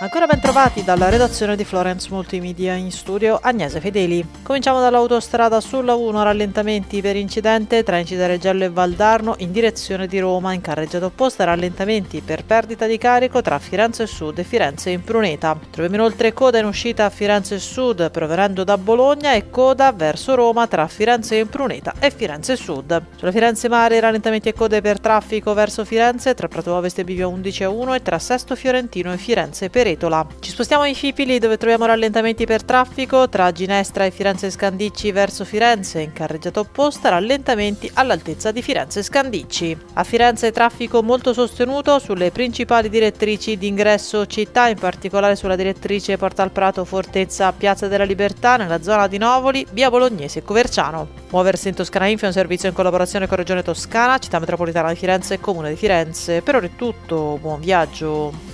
Ancora ben trovati dalla redazione di Florence Multimedia in studio Agnese Fedeli. Cominciamo dall'autostrada sulla 1 rallentamenti per incidente tra Incideregello e Valdarno in direzione di Roma in carreggiata opposta rallentamenti per perdita di carico tra Firenze Sud e Firenze in Pruneta. Troviamo inoltre coda in uscita a Firenze Sud provenendo da Bologna e coda verso Roma tra Firenze in Pruneta e Firenze Sud. Sulla Firenze Mare rallentamenti e code per traffico verso Firenze tra Prato Ovest e Bivio 11 a 1 e tra Sesto Fiorentino e Firenze per Peretola. Ci spostiamo in Fipili dove troviamo rallentamenti per traffico tra Ginestra e Firenze Scandicci verso Firenze in carreggiata opposta, rallentamenti all'altezza di Firenze Scandicci. A Firenze traffico molto sostenuto sulle principali direttrici d'ingresso città, in particolare sulla direttrice Porta al Prato Fortezza Piazza della Libertà nella zona di Novoli, via Bolognese e Coverciano. Muoversi in Toscana Info è un servizio in collaborazione con Regione Toscana, Città Metropolitana di Firenze e Comune di Firenze. Per ora è tutto, buon viaggio!